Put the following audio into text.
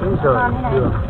真香，对？